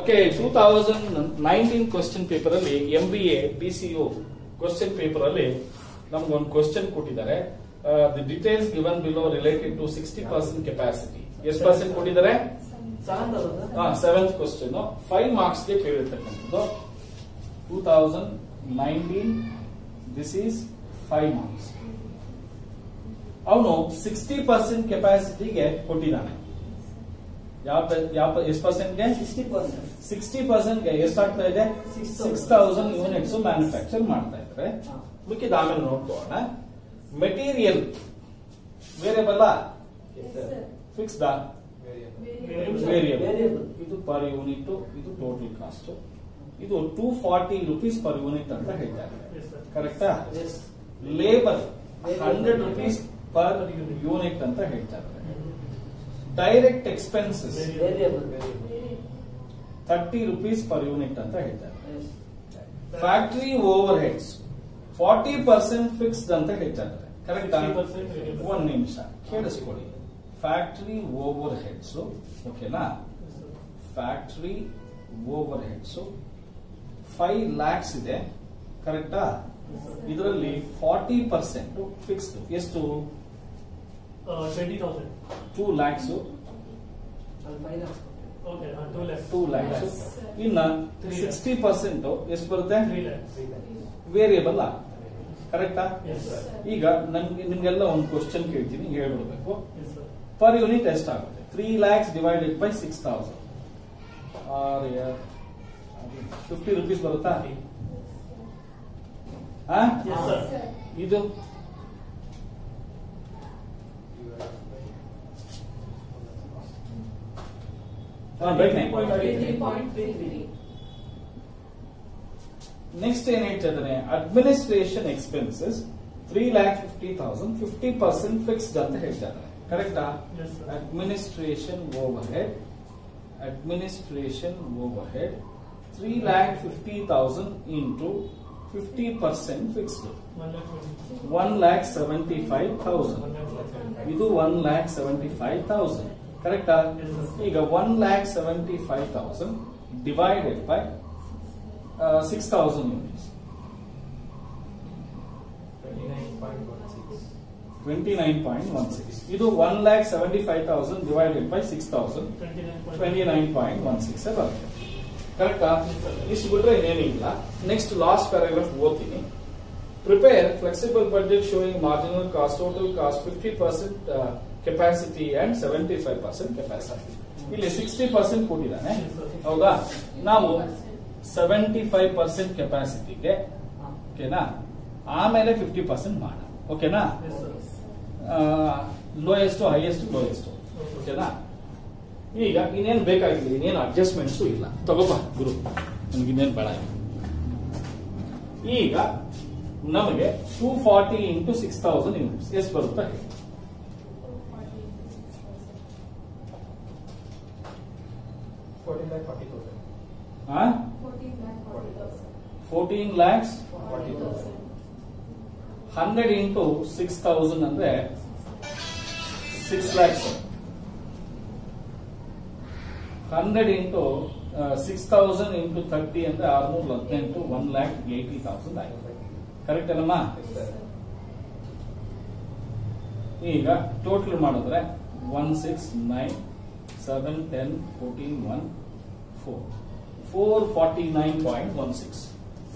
Okay two thousand nineteen question paper ಅಲ್ಲಿ M B A B C U question paper ಅಲ್ಲಿ ನಮ್ಗೊಂದು ಒಂದು question ಕೊಟ್ಟಿದ್ದಾರೆ the details given below related to sixty percent capacity ಎಷ್ಟು percent ಕೊಟ್ಟಿದ್ದಾರೆ? Seventh. Question five ಮಾರ್ಕ್ಸ್ಗೆ ಕೇಳಿರ್ತಕ್ಕಂಥದ್ದು two thousand nineteen this is five marks ಅವನು sixty percent ಕೆಪಾಸಿಟಿಗೆ ಕೊಟ್ಟಿದ್ದಾನೆ. ಯಾವ ಯಾವ ಎಷ್ಟು ಪರ್ಸೆಂಟ್ಗೆ ಸಿಕ್ಸ್ಟಿ ಪರ್ಸೆಂಟ್ ಸಿಕ್ಸ್ಟಿ ಪರ್ಸೆಂಟ್ಗೆ ಎಷ್ಟಾಗ್ತಾ ಇದೆ? ಸಿಕ್ಸ್ ತೌಸಂಡ್ ಯೂನಿಟ್ಸ್ ಮ್ಯಾನುಫ್ಯಾಕ್ಚರ್ ಮಾಡ್ತಾ ಇದ್ದಾರೆ. ಮಿಕ್ಕಿದ ಆಮೇಲೆ ನೋಡ್ಕೋಣ ಮೆಟೀರಿಯಲ್ ವೇರಿಯಬಲ್ ಫಿಕ್ಸ್ಡ್ ವೇರಿಯಬಲ್. ಇದು ಪರ್ ಯೂನಿಟ್ ಇದು ಟೋಟಲ್ ಕಾಸ್ಟ್ ಇದು two forty rupees per unit ಅಂತ ಹೇಳ್ತಾರೆ ಕರೆಕ್ಟಾ labour hundred rupees per unit ಅಂತ ಹೇಳ್ತಾರೆ direct expenses thirty rupees per unit ಅಂತ ಹೇಳ್ತಾರೆ. Factory overheads forty percent fixed ಅಂತ ಹೇಳ್ತಾರೆ. Correct 60% variable. ಒಂದ್ ನಿಮಿಷ. ಕೇಳಿಸ್ಕೊಳ್ಳಿ. ಫ್ಯಾಕ್ಟರಿ ಓವರ್ ಹೆಡ್ಸ್ ಓಕೆನಾ factory overheads five lakhs ಇದೆ ಕರೆಕ್ಟಾ ಇದರಲ್ಲಿ ಫಾರ್ಟಿ ಪರ್ಸೆಂಟ್ ಫಿಕ್ಸ್ಡ್ ಎಷ್ಟು? Twenty thousand two lakhs two lakhs ಇನ್ನ. ಸಿಕ್ಸ್ಟಿ ಪರ್ಸೆಂಟ್ ಎಷ್ಟು ಬರುತ್ತೆ? ವೇರಿಯಬಲ್ ಕರೆಕ್ಟಾ ಈಗ ನನ್ಗೆ ನಿಮ್ಗೆಲ್ಲ ಒಂದು ಕ್ವಶನ್ ಕೇಳ್ತೀನಿ ಹೇಳ್ಬಿಡ್ಬೇಕು. ಪರ್ ಯೂನಿಟ್ ಎಷ್ಟಾಗುತ್ತೆ three lakhs divided by six thousand are fifty rupees ಬರುತ್ತಾ? ಇದು? ಹಾ, ಬೇಗನೆ. ನೆಕ್ಸ್ಟ್ ಏನ್ ಹೇಳ್ತಿದ್ದಾನೆ administration expenses three lakh fifty thousand fifty percent fixed ಅಂತ ಹೇಳ್ತಾ ಇದ್ದಾರೆ ಕರೆಕ್ಟಾ Yes, sir. Administration overhead administration overhead three lakh fifty thousand into fifty percent fixed one lakh twenty one lakh seventy five thousand one lakh ಇದು one lakh seventy five thousand ಕರೆಕ್ಟಾ. ಈಗ one lakh seventy five thousand divided by six thousand units twenty nine point one six ಇದು one lakh seventy five thousand divided by six thousand twenty nine point one six ಬರುತ್ತೆ ಕರೆಕ್ಟಾ ಇಷ್ಟು ಬಿಟ್ರೆ ಏನಿಲ್ಲ next last paragraph ಓದ್ತೀನಿ. Prepare flexible budget showing marginal cost total cost fifty percent capacity and seventy five percent capacity ಇಲ್ಲಿ sixty percent ಕೊಟ್ಟಿದ್ದಾನೆ. ಹೌದಾ? ನಾವು ಸೆವೆಂಟಿ ಫೈವ್ ಪರ್ಸೆಂಟ್ ಕೆಪಾಸಿಟಿಗೆ ಓಕೆನಾ? ಆಮೇಲೆ ಫಿಫ್ಟಿ ಪರ್ಸೆಂಟ್ ಮಾಡೋಣ ಓಕೆನಾ? ಲೋಯೆಸ್ಟ್ ಹೈಯೆಸ್ಟ್ ಲೋಯೆಸ್ಟ್ ಓಕೆನಾ? ಈಗ ಇನ್ನೇನು ಬೇಕಾಗಿಲ್ಲ ಇನ್ನೇನು ಅಡ್ಜಸ್ಟ್ಮೆಂಟ್ಸ್ ಇಲ್ಲ. ತಗೋಬಾ ಗುರು. ನಮ್ಗೆ ಇನ್ನೇನು ಬೇಡ ಈಗ. ನಮಗೆ two forty into six thousand units ಎಷ್ಟು ಬರುತ್ತೆ? Fourteen lakhs hundred into six thousand ಅಂದ್ರೆ six lakhs hundred into six thousand into thirty ಅಂದ್ರೆ ಆರ್ನೂರ ಹದಿನೆಂಟು ಒನ್ ಲ್ಯಾಕ್ ಏಯ್ಟಿ ತೌಸಂಡ್ ಆಗಿದೆ ಕರೆಕ್ಟ್ ಅಲ್ಲಮ್ಮ? ಈಗ ಟೋಟಲ್ ಮಾಡಿದ್ರೆ one six nine seven ten fourteen one four four forty nine point one six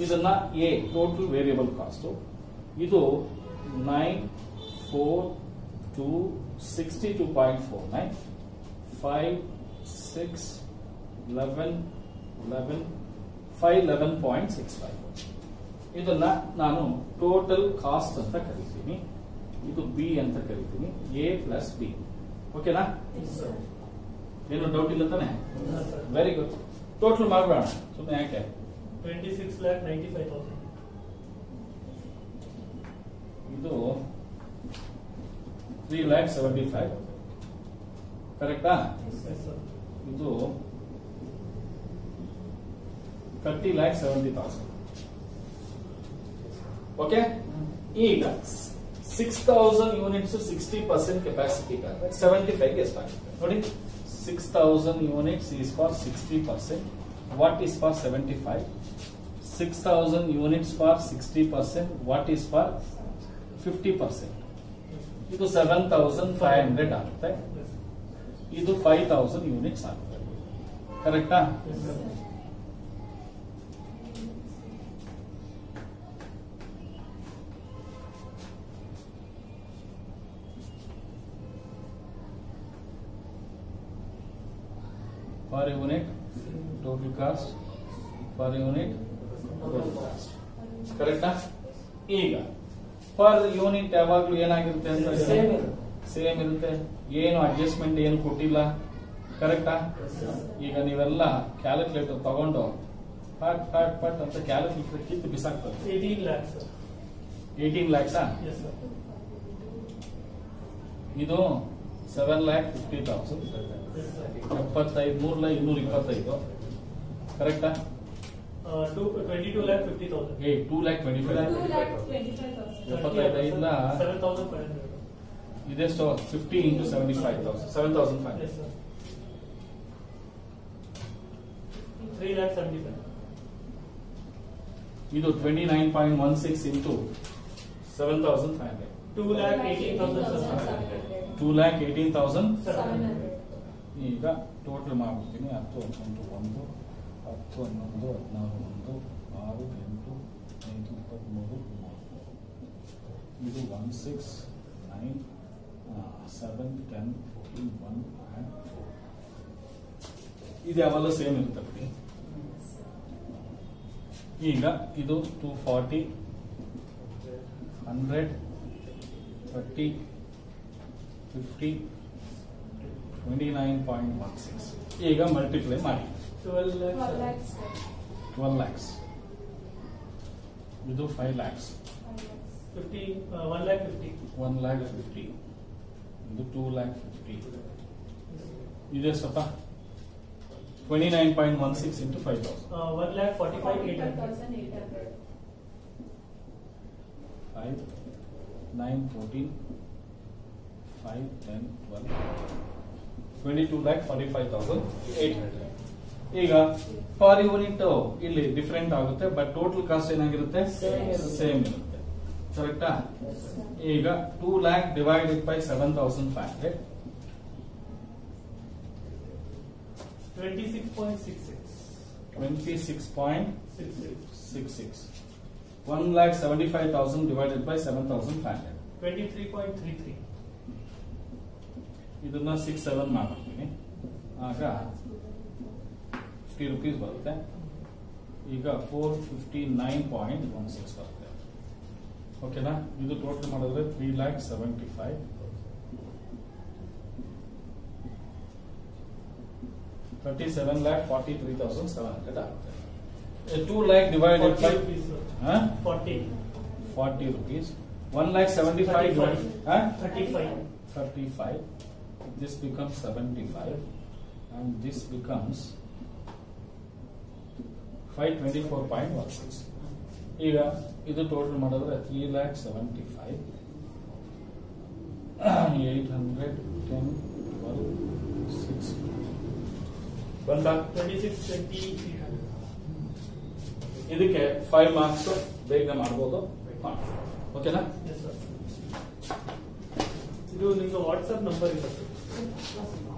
ಇದನ್ನ A total variable cost ಇದು nine four two sixty two point four nine five six eleven eleven five eleven point six five ಇದನ್ನ ನಾನು total cost ಅಂತ ಕರಿತೀನಿ. ಇದು B ಅಂತ ಕರಿತೀನಿ. A plus B ಓಕೆನಾ ಏನು ಡೌಟ್ ಇಲ್ಲ ತಾನೆ? ವೆರಿ ಗುಡ್ ಟೋಟಲ್ ಮಾಡಬೇಡ ಸುಮ್ಮನೆ ಯಾಕೆ twenty six lakh ninety five thousand ಇದು ತ್ರೀ ಲ್ಯಾಕ್ ಸೆವೆಂಟಿ ಫೈವ್ ಕರೆಕ್ಟಾ ಎಸ್ ಸರ್ ಇದು thirty lakh seventy thousand okay ಈಗ six thousand units sixty percent capacity seventy five ಎಷ್ಟಾಗುತ್ತೆ ನೋಡಿ six thousand units is for sixty percent what is for 75 6000 units for 60% what is for 50% ಇದು 7500 ಆಗುತ್ತೆ ಇದು ಇದು 5000 units ಆಗುತ್ತೆ ಕರೆಕ್ಟಾ per unit total cost. Per unit total cost. ಕರೆಕ್ಟಾ ಈಗ ಪರ್ ಯೂನಿಟ್ ಯಾವಾಗ್ಲೂ ಏನಾಗಿರುತ್ತೆ ಅಂತ. ಸೇಮ್ ಇರುತ್ತೆ. ಏನು ಅಡ್ಜಸ್ಟ್ಮೆಂಟ್ ಏನು ಕೊಟ್ಟಿಲ್ಲ? ಕರೆಕ್ಟಾ ಈಗ ನೀವೆಲ್ಲ ಕ್ಯಾಲ್ಕುಲೇಟರ್ ತಗೊಂಡು ಪಾಟ್ ಪಾಟ್ ಪಟ್ ಅಂತ ಕ್ಯಾಲ್ಕುಲೇಟರ್ ಕಿತ್ತು ಬಿಸಾಕ್ತದೆ 18 lakhs, sir. ಏಯ್ಟೀನ್ ಲ್ಯಾಕ್ಸಾ. ಇದು seven lakh fifty thousand Yes, sir. ಎಪ್ಪತ್ತೈದು ಇನ್ನೂರ ಇಪ್ಪತ್ತೈದು ಕರೆಕ್ಟಾ Uh, two, 22 lakh 50,000. ಏ two lakh twenty five Two lakh twenty-five thousand. ಎಪ್ಪತ್ತೈದು ಐದ್ಲ 7,500. ಇದೆಷ್ಟು fifty into seventy five thousand seven thousand five three lakh seventy five ಇದು twenty nine point one six into seven thousand five hundred two lakh eighteen thousand two lakh eighteen thousand seven hundred. ಈಗ total ಮಾಡ್ಬಿಡ್ತೀನಿ. ಹತ್ತು, ಹನ್ನೊಂದು, ಒಂದು, ಹತ್ತು, ಹನ್ನೊಂದು, ಹದಿನಾರು, ಒಂದು, ಆರು, ಎಂಟು, ಐದು ಇಪ್ಪತ್ತ್ಮೂರು ಮೂವತ್ತು ಇದು one six nine seven ten fourteen one and four ಇದು ಯಾವೆಲ್ಲ ಸೇಮ್ ಇರುತ್ತೆ ಬಿಡಿ ಈಗ ಇದು two forty hundred thirty fifty twenty nine point one six ಈಗ ಮಲ್ಟಿಪ್ಲೈ ಮಾಡಿ 12 lakhs. Twelve sir. lakhs. sir. Twelve lakhs ಇದು five lakhs Five lakhs. 50, uh, 1 lakh 50. One lakh fifty ಇದು ಟೂ ಲ್ಯಾಕ್ ಫಿಫ್ಟಿ ಇದೆ ಸ್ವಲ್ಪ twenty nine point one six into five thousand Uh, 1 lakh 45 Forty-five 800. thousand eight hundred. Five nine fourteen five ten twelve twenty two lakh forty five thousand eight hundred ಈಗ per unit ಇಲ್ಲಿ different ಆಗುತ್ತೆ but total cost ಏನಾಗಿರುತ್ತೆ? Same ಇರುತ್ತೆ. ಕರೆಕ್ಟಾ ಈಗ two lakh divided by seven thousand five hundred 26.66. Twenty six point 66. Six six one lakh seventy five thousand divided by seven thousand five hundred 23.33. ಇದನ್ನ six seven ಮಾಡ್ತೀನಿ ಆಗ fifty rupees ಬರುತ್ತೆ. ಈಗ four fifty nine point one six ಬರುತ್ತೆ. ಓಕೆನಾ ಇದು total ಮಾಡಿದ್ರೆ three lakh seventy five thirty seven lakh forty three thousand seven hundred ಆಗುತ್ತೆ two lakh divided 40 by forty sir. 40. Forty rupees one lakh seventy five 35. 35 this becomes 75 and this becomes 524.16 ಈಗ ಇದು total ಮಾಡಿದ್ರೆ three lakh seventy five eight hundred ten twelve six ಬಂದ 26, 20, 300. ಇದಕ್ಕೆ five marks ಬೇಗ ಮಾಡ್ಬೋದು. ಮಾಡಿ ಓಕೆನಾ. ಇದು ನಿಮ್ಮ ವಾಟ್ಸ್ಆಪ್ ನಂಬರ್ ಇದೆ Спасибо.